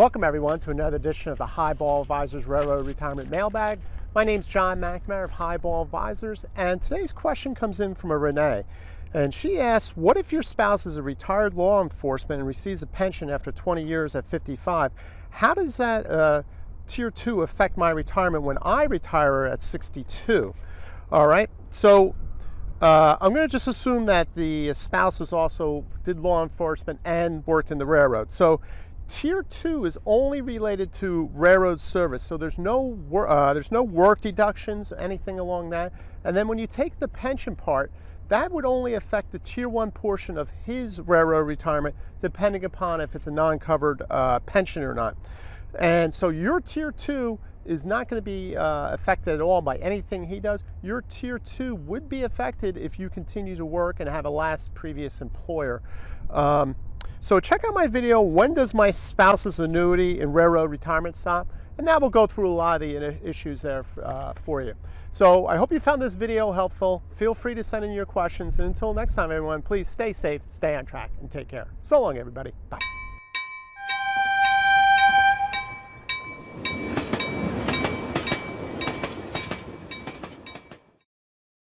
Welcome everyone to another edition of the Highball Advisors Railroad Retirement Mailbag. My name is John McNamara of Highball Advisors and today's question comes in from a Renee. And she asks, what if your spouse is a retired law enforcement and receives a pension after 20 years at 55? How does that uh, tier two affect my retirement when I retire at 62? All right, so uh, I'm going to just assume that the spouse also did law enforcement and worked in the railroad. So Tier two is only related to railroad service, so there's no uh, there's no work deductions, anything along that. And then when you take the pension part, that would only affect the tier one portion of his railroad retirement, depending upon if it's a non-covered uh, pension or not. And so your tier two is not going to be uh, affected at all by anything he does. Your tier two would be affected if you continue to work and have a last previous employer. Um, so check out my video, when does my spouse's annuity in railroad retirement stop? And that will go through a lot of the issues there uh, for you. So I hope you found this video helpful. Feel free to send in your questions. And until next time, everyone, please stay safe, stay on track, and take care. So long, everybody. Bye.